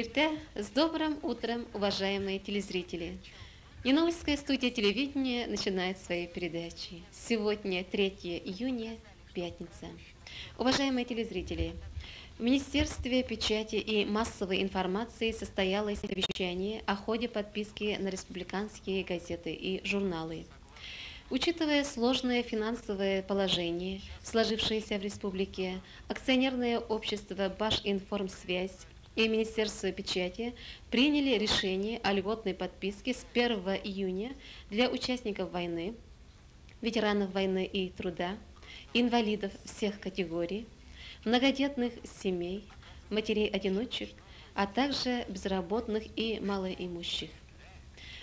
Хайырте, с добрым утром, уважаемые телезрители. Янаульская студия телевидения начинает свои передачи. Сегодня 3 июня, пятница. Уважаемые телезрители, в Министерстве печати и массовой информации состоялось совещание о ходе подписки на республиканские газеты и журналы. Учитывая сложное финансовое положение, сложившееся в республике, акционерное общество «Башинформсвязь» и Министерство печати приняли решение о льготной подписке с 1 июня для участников войны, ветеранов войны и труда, инвалидов всех категорий, многодетных семей, матерей-одиночек, а также безработных и малоимущих.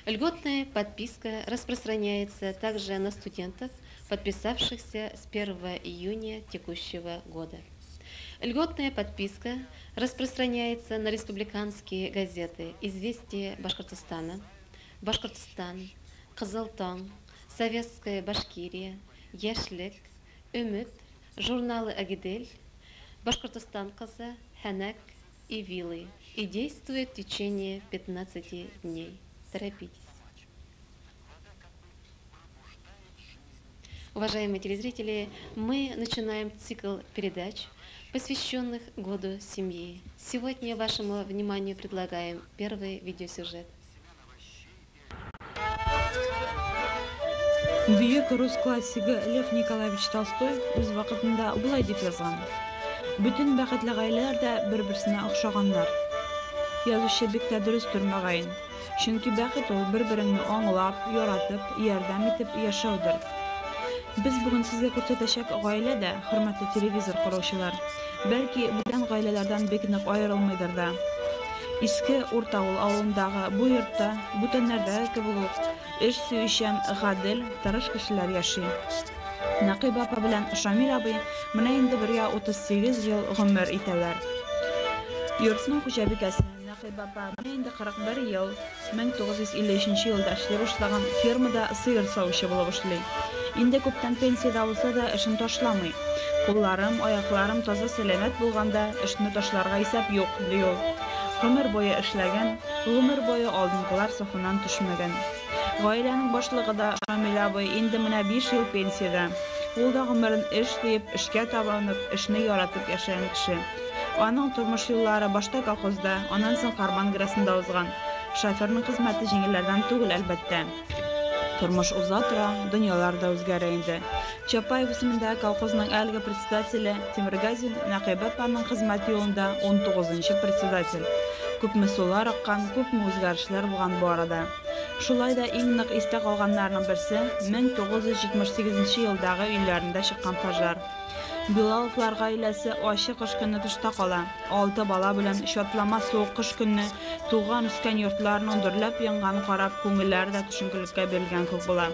Льготная подписка распространяется также на студентов, подписавшихся с 1 июня текущего года. Льготная подписка распространяется на республиканские газеты «Известия Башкортостана», «Башкортостан», «Кызылтон», «Советская Башкирия», «Яшлик», «Үміт», журналы «Агидель», «Башкортостан Каза», «Ханак» и «Вилы» и действует в течение 15 дней. Торопитесь. Уважаемые телезрители, мы начинаем цикл передач – посвященных Году семьи. Сегодня вашему вниманию предлагаем первый видеосюжет. Бүйек рус классигі Лев Николаевич Толстой өз вақытында бұлай деп жазған. Бүтін бақытлы ғайлар да бір-бірсіне ұқшағандар. Язушы бик тә дөрес тормагайын. Чөнки бәхет ул бер-береңне аңлап, яратып, ярдәм итеп яшәүдер. Без бүген сезгә күрсәтәчәк гаилә дә, хөрмәтле телевизор караучылар, бәлки бүтән гаиләләрдән бик нык аерылмыйдыр да. Иске Уртавыл авылындагы бу йортта бүтәннәрдә кебек үк эш сөйшән, гадел, тырыш кешеләр яши. Нақиб апа белән Шамил абый менә инде бергә 38 ел гомер итәләр. Йортның хуҗабикәсе Нақиб апа менә инде 41 ел 1953 елда эшли башлаган фермада сыер савучы булып эшли. Инде күптән пенсияда булса да эшен ташламый. Кулларым, аякларым таза сәламәт булганда эшне ташларга исәп юк, ди ул. Гомер буе эшләгән, гомер буе алдынгылар сафыннан төшмәгән. Гаиләнең башлыгы да Шамил абый инде менә 5 ел пенсияда. Ул да гомерен эш дип, эшкә табанып, эшне яратып яшәгән кеше. Аның тормыш юллары башта колхозда, аннан соң Харман грасында узган. Шоферның хезмәте җиңелләрдән түгел, әлбәттә. Тормыш уза тора, дөньялар да үзгәрә инде. Чапаев исемендәге колхозның әлеге председателе Тимиргазин Нәкыйбә апаның хезмәт юлында 19-нчы председатель. Күпме сулар аккан, күпме үзгәрешләр булган бу арада. Шулай да иң нык истә калганнарның берсе 1978 елдагы өйләрендә чыккан пожар. Билаловлар гаиләсе ачы кыш көнне тышта кала. Алты бала белән шатлама суык кыш көнне туган үскән йортларның дөрләп янган карап күңелләре дә төшенкелеккә бирелгән күк була.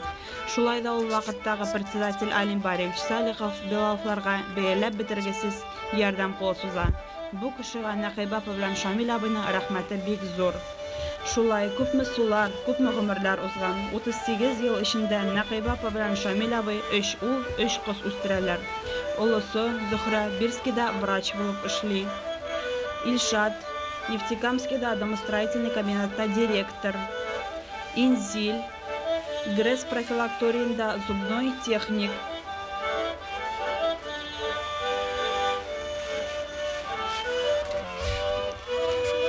Шулай да ул вакыттагы председатель Алим Баревич Салихов Билаловларга бәяләп бетергесез ярдәм кул суза. Бу кешегә Нәкыйбә белән Шамил абыйның рәхмәте бик зур. Шулай күпме сулар, күпме гомерләр узган. 38 ел эчендә Нәкыйбә апа белән Шамил абый 3 ул, 3 кыз үстерәләр. Олысы Зөһрә Бирскида врач булып эшли. Илшат Нефтекамскида домостроительный комбинатта директор. Инзиль Гресс профилакториенда зубной техник.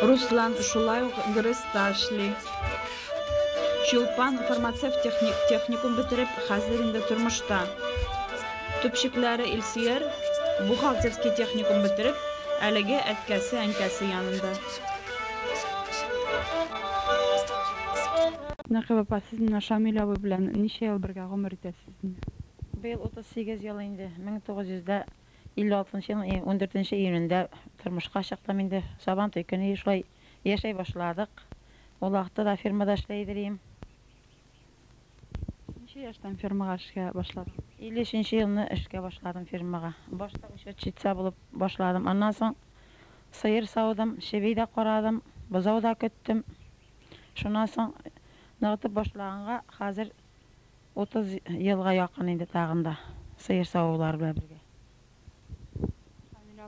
Руслан Шулаев, ГРС Ташли. Чулпан фармацевт техник, техникум бітіріп, қазір енді тұрмышта. Түпшікләрі Илсияр, бухгалтерский техникум бітіріп, әліге әткәсі әнкәсі янында. Нәқі бапа, сіз мына Шамил абы білән, неше ел бірге ғұмыр итәсіз? Бейл 38 ел 1900-дә илүү алтынчы он төртүнчү июнүндө турмушка чыктым инде сабан туй күнү ушулай жашай ол убакта да фирмада иштей берем нече жаштан фирмага ишке башладың? Элүү үчүнчү жылы ишке башладым фирмага башта учетчица болуп башладым. Соң сыйыр саудым шебей да карадым бузау да көттүм шунан соң нығытып башлаганга хазыр отуз жылга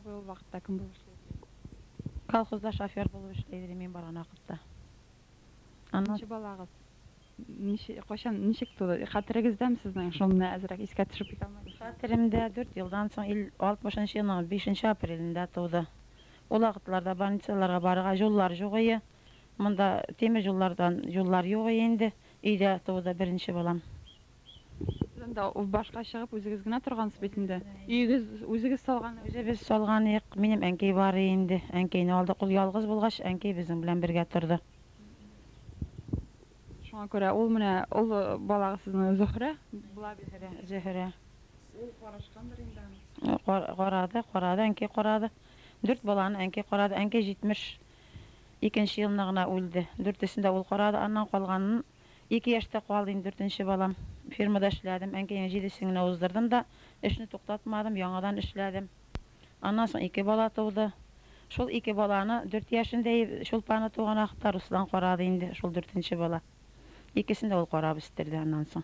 ол уақытта кім болып істеді колхозда шофер болып істейді мен барған уақытта. Неше бала қыз? Неше қашан нешек туды қатеріңіз дәм сіздің шылымны әзірек еске түсіріп кете алмаймын қатерімде төрт жылдан соң алтмышыншы бесінші апрелінде туды ол уақытларда больницаларға баруға жолдар жоқ мында темір жолдардан жоқ енді. Үйде туды бірінші балам сонда башка шығып өзүгүз гана тургансыз бит инде үйүңүз өзүңүз салган өзүбүз салган ык әңкей бар инде әңкейни алдык ул жалғыз болгоч әңкей биздин менен бирге турду шуңа көрө ул менен ул э, балагы сиздин зөхүрө була зөхүрө ул карашкандыр инде карады э, карады әңкей карады дүрт баланы әңкей карады әңке жетимиш екінші жылына ғана өлді. Дүртүсүн ол ул анан екі қалды енді төртінші балам. Фирмада эшләдем. Әнкәйнең җидесен генә уздырдым да, эшне туктатмадым, яңадан эшләдем. Аннан соң ике бала туды. Шул ике баланы 4 яшендә шулпаны туган вакытта Руслан карады инде, шул дүртенче бала. Икесен дә ул карап үстерде аннан соң.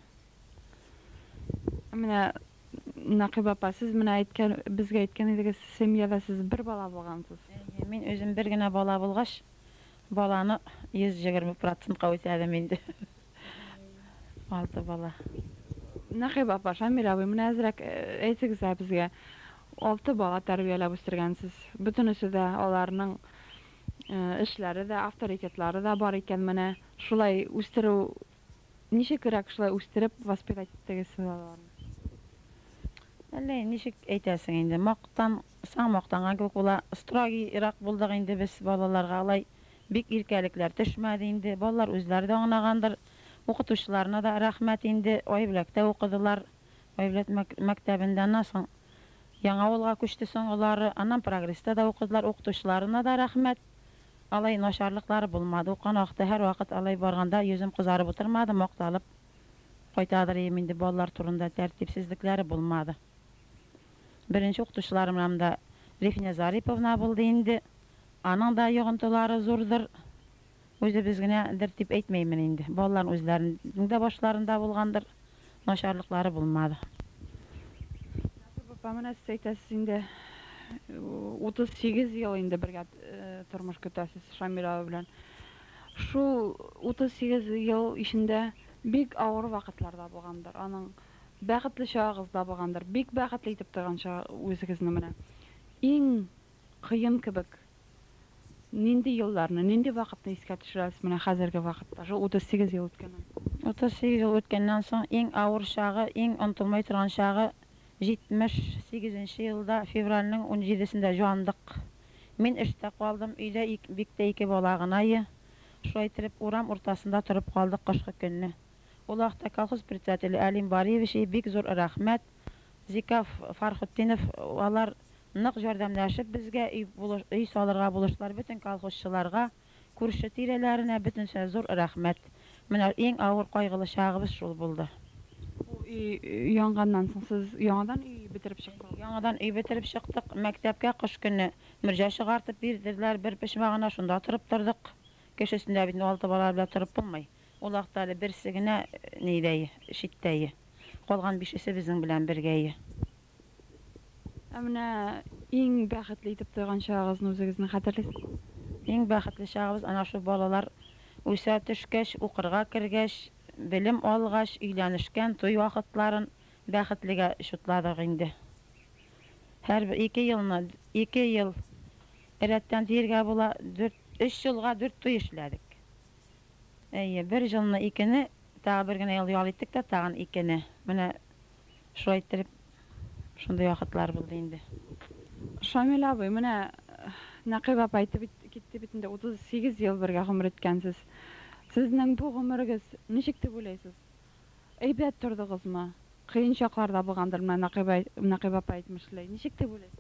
менә Нақип апа сез менә әйткән безгә әйткән идегез семьяда сез бер бала булгансыз Әйе, Мин үзем бер генә бала булгач, баланы 120%-ка үтәдем инде. Алты бала. Нақип апа Шамил абый менә әзрәк э, әйтегез ә безгә алты бала тәрбияләп үстергәнсез бөтенесе дә аларның э, эшләре дә авторитетлары да бар икән менә шулай үстерү ничекрәк шулай үстереп воспитать иттегез сез Әллә ничек әйтәсең инде, мактан, саң мактанган кебек була. Строгийрак булдык инде без балаларга алай бик иркәлекләр төшмәде инде. Балалар үзләре дә аңлагандыр. Oxutuşlarına da rəhmət indi Oybüləkdə oxudular. Oybülək mək məktəbində nasıl Yanaolğa kuşdusun onları, anam progressdə də oxudular. Oxutuşlarına da rəhmət. Alay noşarlıqları bulmadı. Oxan vaxtda hər vaxt alay barğanda yüzüm qızarıb oturmadı, moqtalıb. Qoytadır indi bollar turunda tərtibsizlikləri bulmadı. Birinci oxutuşlarımda Rifnə Zaripovna buldu indi. Anan da yığıntıları zurdur. өзі біз гінәдір деп әйтмеймін енді балалардың өздерінің де башларында болғандыр нашарлықлары болмады мына сіз айтасыз енді 38 ел жыл енді бірге тұрмыш көтәсіз шамила білән Шу 38 ел ішінде бик ауыр вакытларда булгандыр аның бәхетле чагыгыз да булгандыр бик бәхетле итеп торган чагы менә иң кыйын нендей йылларны нендей вакытты эске түшүрөсүз мына азыркы вакытта? Ошо отуз сегиз жыл өткөндөн отуз сегиз жыл соң ең ауыр шағы ең умтулмай тұрған шағы 78-ші жылда февралдын он жетисинде жандық мен иште калдым үйдө бекте екі бала гынайы ушулай урам уртасында туруп калдык кышкы күнү колхоз председатели алим бариевич бик зур рахмет. Зикаф фархутдинов алар нык безгә өй, булыш, өй салырга булышлар бөтен колхозчыларга, күрше тирәләренә бөтенсә зур рәхмәт. Менә иң авыр кайгылы чагыбыз шул булды. Ул өй янганнан соң сез яңадан өй бетереп чыктыгыз. Яңадан өй бетереп чыктык. Мәктәпкә кыш көнне мөрҗә чыгартып бирделәр. Бер пешмагына шунда торып тордык. Кешесендә бит алты бала белән торып булмый. Ул вакытта әле берсе генә нидәй, шиттәй. Калган бишесе безнең белән бергәйе мына ең бақытлы етіп тұрған шағыңыздың өзіңіздің қадірлісіз ең бақытлы шағымыз ана шу балалар өсе түшкәш оқырға кіргәш білім алғаш үйленішкен той вақытларын бақытлыға шутладық инде әрбір екі елны екі ел рәттән тергә була дүрт жылға дүрт той эшләдек әйе бер жылны екіні тағы бір генә ел тә ошондой убакытлар болды енді шамиля абый мына нақип апа айтып кетті бетінде отыз сегіз жыл бірге ғұмыр өткенсіз сіздің бұл ғұмырыңыз нешек деп ойлайсыз қыз ма? қиын шақларда болғандыр мына нақип апа айтмышлай нешек деп ойлайсыз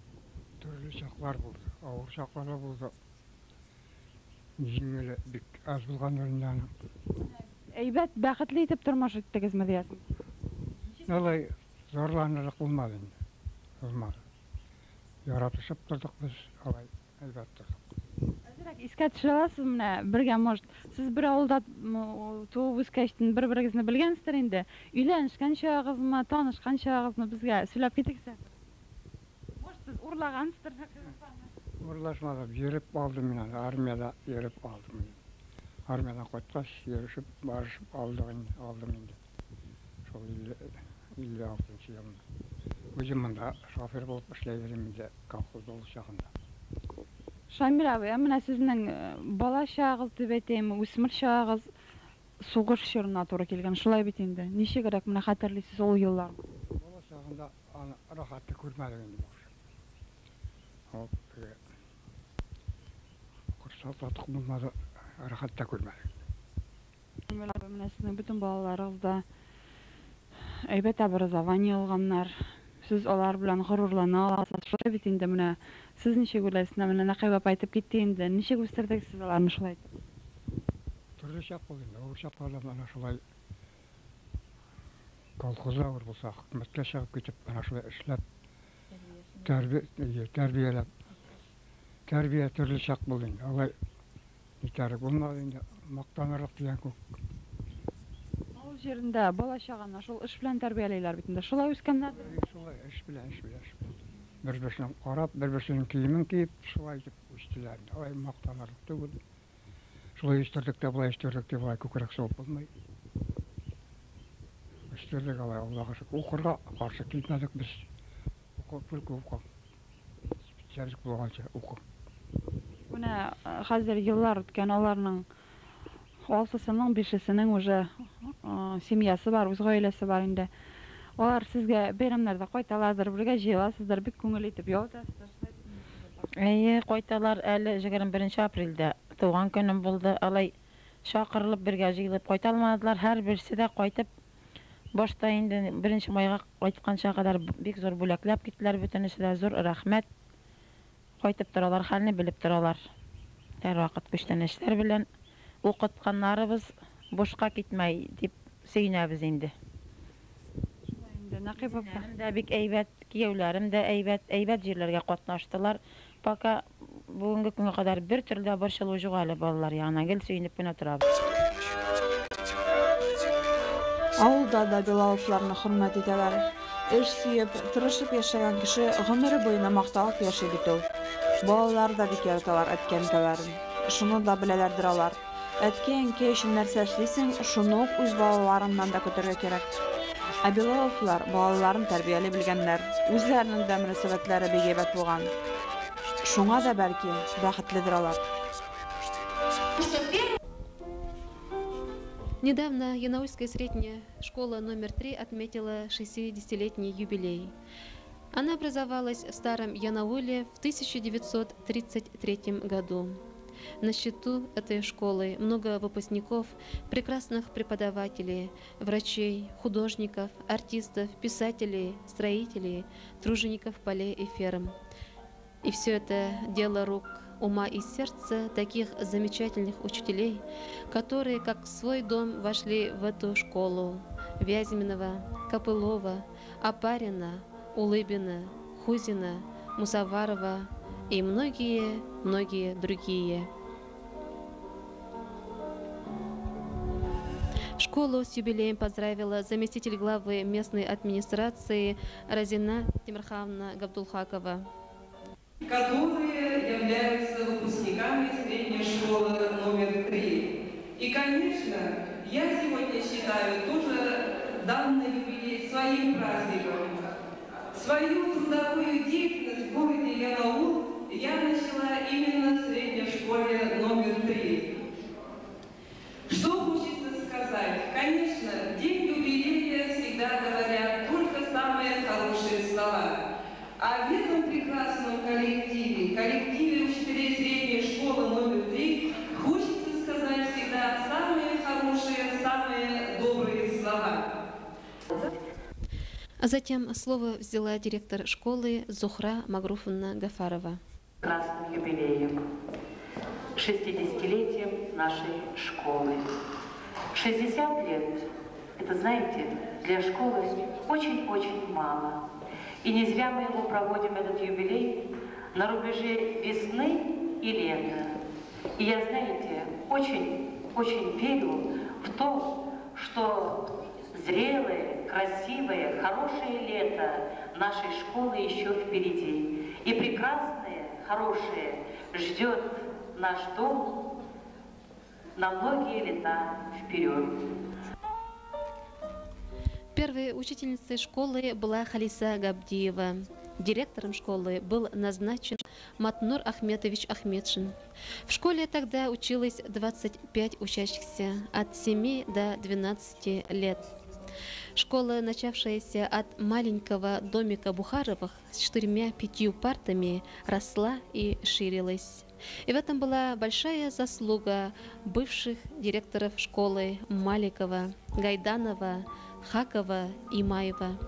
түрлі шақлар болды ауыр шақлар болды жеңілі бек аз болғандарында әйбет бақытлы етіп тұрмыш өттіңіз мә олай зорланырлық болмады енді болмады жаратышып тұрдық біз олай әйбат тұрдық әзірәк еске түсіре аласыз мына бірге может сіз бір ауылда туып өскенсіз бір біріңізді білгенсіздер енді үйленішкен шағыңызмы танышқан шағыңызмы бізге сөйлеп кетіңіз может сіз ұрлағансыздар ұрлашмадым жүріп алдым мен армияда жүріп алдым армиядан қайтқаш ерішіп барышып алдық алдым енді сол елу алтыншы жылы өзім мында шофер болып ішлей беремін де колхозда ол шағында шамир абый мына сіздің бала шағыз деп айтайынбы өсмір шағыз суғыш шырына тура келген шулай бит енді неше керек мына хатırlайсыз ол жылларды бала шағында аны рахатты көрмәдік енді ол құрсалтатық болмады рахат та көрмәдік мына сіздің бүтін балаларыңыз да әйбәт образование алғаннар Сіз ular bilan g'ururlana olasiz. Shunday bit endi muna siz nechega o'ylaysiz mana naqib opa aytib ketdi endi. Nechega o'stirdik siz ularni shulay? Түрліше қойын ауыршап қалам ана шулай колхозда ауыр болса қызметке шығып кетіп ана шулай ішлеп тәрбие түрлі шақ болды енді олай нетәрі болмады енді мақтанарлық деген жерінде бала шағаны ошол иш менен тарбиялайлар бит мында ушулай іш ушулай иш менен иш менен бір бірісін қарап бір бірісінің киімін киіп солай деп өстілер ой мақтанарлық түгіл. Солай өстірдік те былай өстердік те былай көкірек соғып болмай. Өстердік алай аллаға шүкір оқырға қарсы келмедік біз. Только оқы. Специалист болғанша оқы. Міне қазір жыллар өткен оларның алтысының, бишесенең уже семьясы бар, үз гаиләсе бар инде. Алар сезгә бәйрәмнәрдә кайталардыр, бергә җыеласыздар, бик күңел итеп ял итәсездар. Әйе, кайталар әле 21 апрельдә туган көнем булды. Алай шакырылып бергә җыелып кайта алмадылар. Һәр берсе дә кайтып башта инде 1 майга кайтканча кадәр бик зур бүләкләп киттеләр бөтенесе дә зур рәхмәт. Кайтып торалар, хәлне белеп торалар. Һәр вакыт күчтәнәчләр белән сөйнәбез инде. Инде Нәкыйб апа. Киемнәрем дә бик әйбәт, кияүләрем дә әйбәт, әйбәт җирләргә катнаштылар. Пока бүгенге көнгә кадәр бер төрле дә борчылу юк әле балалар ягына. Гел сөйнеп кенә торабыз. Авылда да Билаловларны хөрмәт итәләр. Эш сөеп, тырышып яшәгән кеше гомере буена макталып яши бит ул. Балалар да бик яраталар әткәнкәләрен. Шуны да беләләрдер алар. Әткәнкә өчен нәрсә эшлисең, шуны ук да көтәргә кирәк. Ә Билаловлар балаларын тәрбияли белгәннәр. Үзләренең дә мөнәсәбәтләре бик әйбәт. Шуңа да бәлки бәхетледер алар. Недавно Янаульская средняя школа номер 3 отметила 60-летний юбилей. Она образовалась в старом Янауле в 1933 году. На счету этой школы много выпускников, прекрасных преподавателей, врачей, художников, артистов, писателей, строителей, тружеников полей и ферм. И все это дело рук, ума и сердца таких замечательных учителей, которые как в свой дом вошли в эту школу. Вязьминова, Копылова, Апарина, Улыбина, Хузина, Мусаварова и многие-многие другие. Школу с юбилеем поздравила заместитель главы местной администрации Разина Тимирхановна Габдулхакова. которые являются выпускниками средней школы номер три. И, конечно, я сегодня считаю тоже данный юбилей своим праздником. Свою трудовую деятельность в городе Янаул я начала именно в средней школе номер три. Что хочется сказать? Конечно, день юбилея всегда говорят только самые хорошие слова. А в этом прекрасном коллективе, коллективе учителей средней школы номер три, хочется сказать всегда самые хорошие, самые добрые слова. А затем слово взяла директор школы Зухра Магруфовна Гафарова. Красным юбилеем, 60-летием нашей школы. 60 лет, это, знаете, для школы очень-очень мало. И не зря мы его проводим, этот юбилей, на рубеже весны и лета. И я, знаете, очень-очень верю в то, что зрелое, красивое, хорошее лето нашей школы еще впереди. И прекрасные, хорошее ждет наш дом на многие лета вперед. Первой учительницей школы была Халиса Габдиева. Директором школы был назначен Матнур Ахметович Ахмедшин. В школе тогда училось 25 учащихся от 7 до 12 лет. Школа, начавшаяся от маленького домика Бухаровых с четырьмя-пятью партами, росла и ширилась. И в этом была большая заслуга бывших директоров школы Маликова, Гайданова, Хакова и Маева.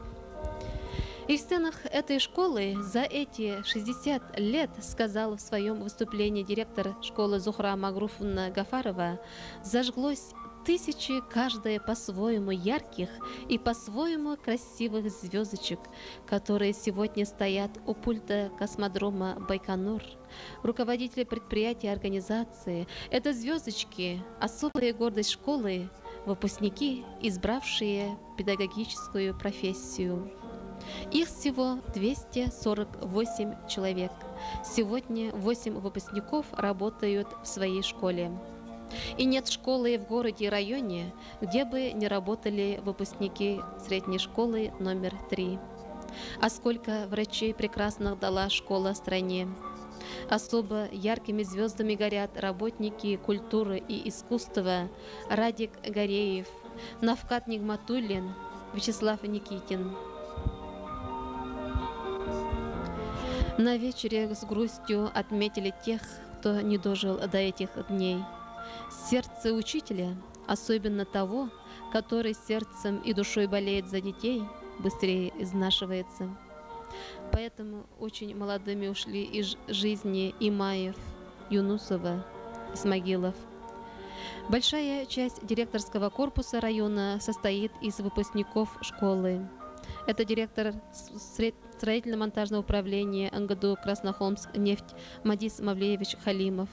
И в стенах этой школы за эти 60 лет, сказал в своем выступлении директор школы Зухра Магруфовна Гафарова, зажглось тысячи, каждая по-своему ярких и по-своему красивых звездочек, которые сегодня стоят у пульта космодрома Байконур. Руководители предприятия организации – это звездочки, особая гордость школы, выпускники, избравшие педагогическую профессию. Их всего 248 человек. Сегодня 8 выпускников работают в своей школе. И нет школы в городе и районе, где бы не работали выпускники средней школы номер 3. А сколько врачей прекрасных дала школа стране. Особо яркими звездами горят работники культуры и искусства Радик Гореев, Навкат Нигматуллин, Вячеслав Никитин. На вечере с грустью отметили тех, кто не дожил до этих дней. Сердце учителя, особенно того, который сердцем и душой болеет за детей, быстрее изнашивается. Поэтому очень молодыми ушли из жизни Имаев, Юнусова, Исмагилов. Большая часть директорского корпуса района состоит из выпускников школы. Это директор строительно-монтажного управления НГДУ Краснохолмск нефть Мадис Мавлеевич Халимов,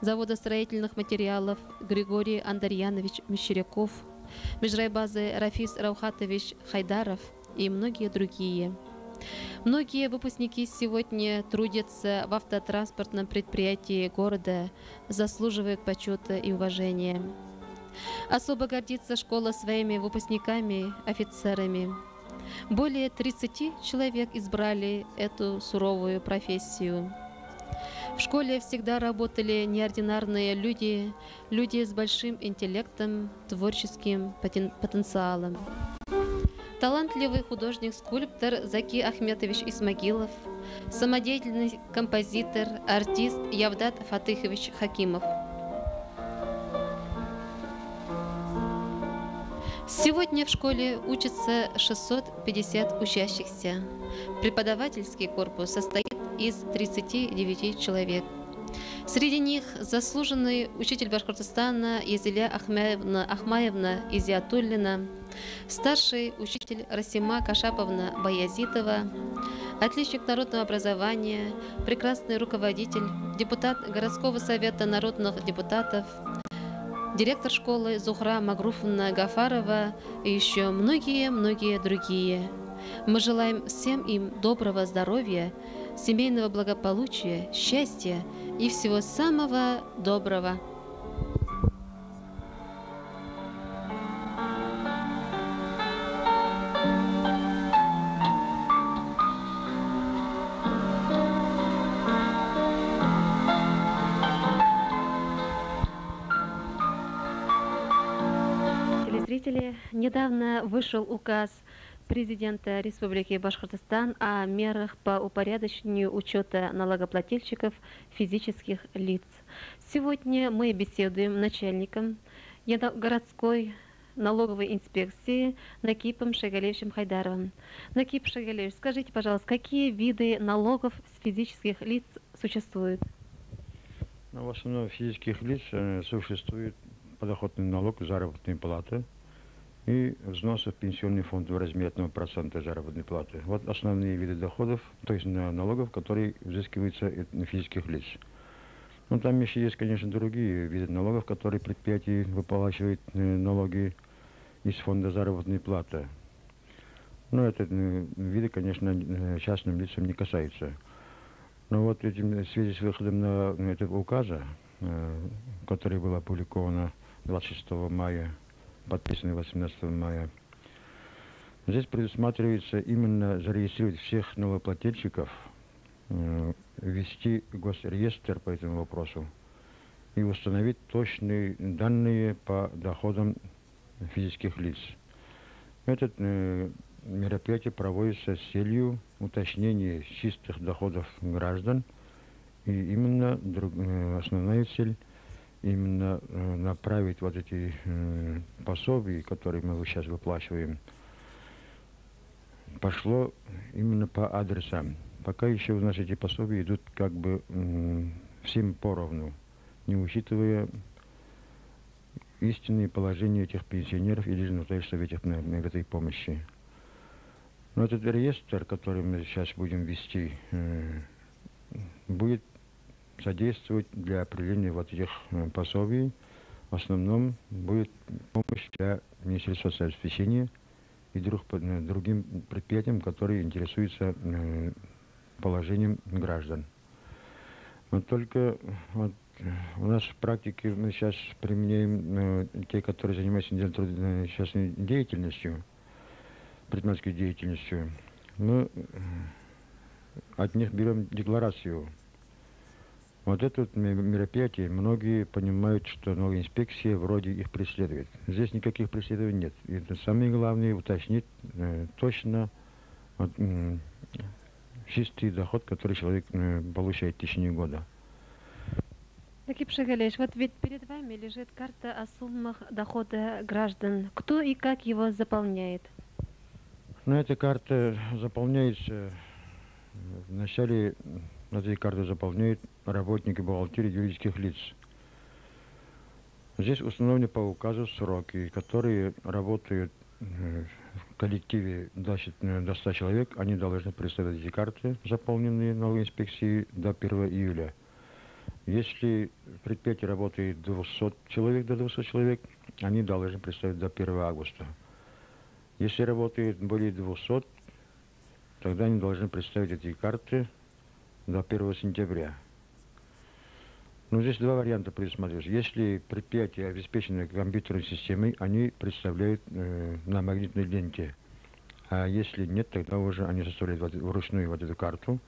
завода строительных материалов Григорий Андарьянович Мещеряков, межрайбазы Рафис Раухатович Хайдаров и многие другие. Многие выпускники сегодня трудятся в автотранспортном предприятии города, заслуживают почета и уважения. Особо гордится школа своими выпускниками, офицерами. Более 30 человек избрали эту суровую профессию. В школе всегда работали неординарные люди, люди с большим интеллектом, творческим потенциалом. Талантливый художник-скульптор Заки Ахметович Исмагилов, самодеятельный композитор, артист Явдат Фатыхович Хакимов – Сегодня в школе учатся 650 учащихся. Преподавательский корпус состоит из 39 человек. Среди них заслуженный учитель Башкортостана Езиля Ахмаевна, Ахмаевна Изиатуллина, старший учитель Расима Кашаповна Баязитова, отличник народного образования, прекрасный руководитель, депутат городского совета народных депутатов, директор школы Зухра Магруфовна Гафарова и еще многие-многие другие. Мы желаем всем им доброго здоровья, семейного благополучия, счастья и всего самого доброго. Недавно вышел указ президента Республики Башкортостан о мерах по упорядочению учета налогоплательщиков физических лиц. Сегодня мы беседуем начальником городской налоговой инспекции Накипом Шагалевичем Хайдаровым. Накип Шагалевич, скажите, пожалуйста, какие виды налогов с физических лиц существуют? Ну, в основном физических лиц э, существует подоходный налог, заработные платы – и взносы в пенсионный фонд в размере 1% заработной платы. Вот основные виды доходов, то есть налогов, которые взыскиваются на физических лиц. Ну, там еще есть, конечно, другие виды налогов, которые предприятия выплачивают э, налоги из фонда заработной платы. Но это э, виды, конечно, э, частным лицам не касаются. Но вот этим, в связи с выходом на, этого указа, который был опубликован 26 мая, подписан 18 мая, здесь предусматривается именно зарегистрировать всех новоплательщиков, э, ввести госреестр по этому вопросу и установить точные данные по доходам физических лиц. Это э, мероприятие проводится с целью уточнения чистых доходов граждан, и именно э, основная цель именно э, направить вот эти э, пособия, которые мы сейчас выплачиваем, пошло именно по адресам. Пока еще у эти пособия идут как бы всем поровну, не учитывая истинные положения этих пенсионеров или же нуждающихся в, этих, в этой помощи. Но этот реестр, который мы сейчас будем вести, э, будет содействовать для определения вот этих э, пособий. В основном будет помощь для Министерства социального обеспечения и друг, э, другим предприятиям, которые интересуются положением граждан. Но только вот, у нас в практике мы сейчас применяем э, те, которые занимаются частной деятельностью, предпринимательской деятельностью. Мы от них берем декларацию. Вот это вот мероприятие, многие понимают, что новая инспекция вроде их преследует. Здесь никаких преследований нет. И это самое главное уточнить э, точно вот, э, чистый доход, который человек э, получает в течение года. Таки Пшегалеш, вот ведь перед вами лежит карта о суммах дохода граждан. Кто и как его заполняет? Ну, эта карта заполняется, вначале на этой карте заполняют работники бухгалтерии юридических лиц. Здесь установлены по указу сроки, которые работают э, в коллективе до 100 человек, они должны представить эти карты, заполненные налоговой инспекцией до 1 июля. Если предприятие работает 200 человек до 200 человек, они должны представить до 1 августа. Если работает более 200, тогда они должны представить эти карты до 1 сентября. Но здесь два варианта предусматриваются. Если предприятие обеспечено компьютерной системой, они представляют э, на магнитной ленте. А если нет, тогда уже они составляют вручную вот эту карту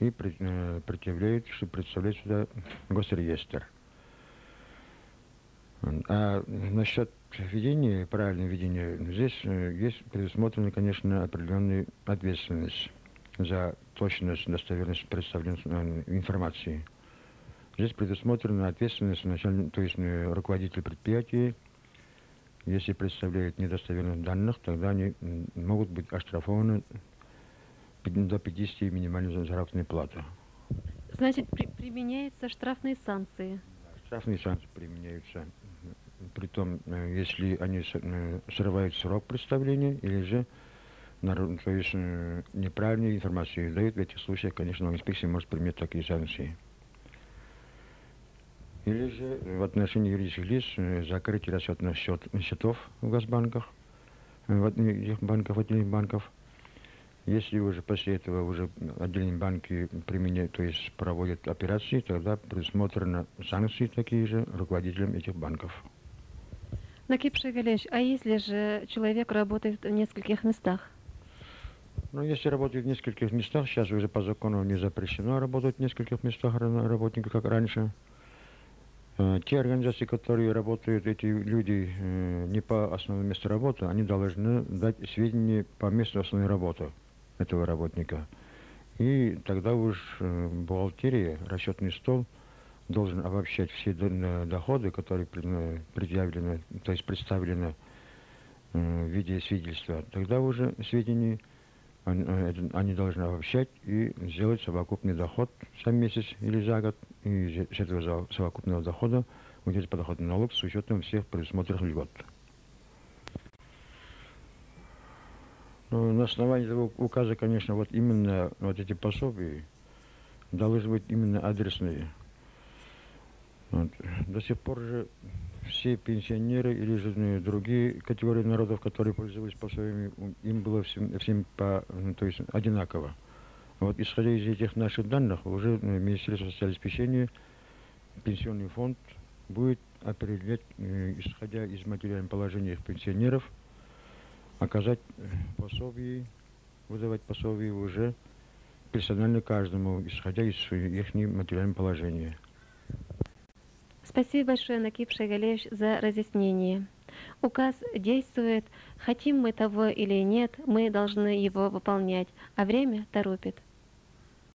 и э, предъявляют, чтобы представлять сюда госреестр. А насчет ведения, правильного ведения, здесь э, есть предусмотрена, конечно, определенная ответственность за точность, достоверность представленной э, информации. Здесь предусмотрена ответственность начальника, то есть руководитель предприятия. Если представляют недостоверных данных, тогда они могут быть оштрафованы до 50 минимальной заработной платы. Значит, при, применяются штрафные санкции? Штрафные санкции применяются. Притом, э, если они э, срывают срок представления или же то есть э, неправильную информацию дают, в этих случаях, конечно, инспекция может применять такие санкции. Или же в отношении юридических лиц закрытие расчетных счет, счетов в госбанках, в банках, в отдельных банков – если уже после этого уже отдельные банки применяют, то есть проводят операции, тогда предусмотрены санкции такие же руководителям этих банков. Накип Шегалевич, а если же человек работает в нескольких местах? Ну, если работает в нескольких местах, сейчас уже по закону не запрещено работать в нескольких местах работников, как раньше. Э, те организации, которые работают, эти люди э, не по основному месту работы, они должны дать сведения по месту основной работы этого работника. И тогда уж э, бухгалтерия, расчетный стол должен обобщать все доходы, которые предъявлены, то есть представлены в виде свидетельства. Тогда уже сведения они должны обобщать и сделать совокупный доход за месяц или за год. И с этого совокупного дохода уйдет подоходный налог с учетом всех предусмотренных льгот. Ну, на основании этого указа, конечно, вот именно вот эти пособия должны быть именно адресные. Вот. До сих пор же все пенсионеры или же ну, другие категории народов, которые пользовались пособиями, им было всем, всем по, ну, то есть одинаково. Вот исходя из этих наших данных, уже э, Министерство социального обеспечения, пенсионный фонд будет определять, э, исходя из материального положения их пенсионеров, оказать э, пособие, выдавать пособие уже персонально каждому, исходя из их материального положения. Спасибо большое, Накип Шагалевич, за разъяснение. Указ действует, хотим мы того или нет, мы должны его выполнять, а время торопит.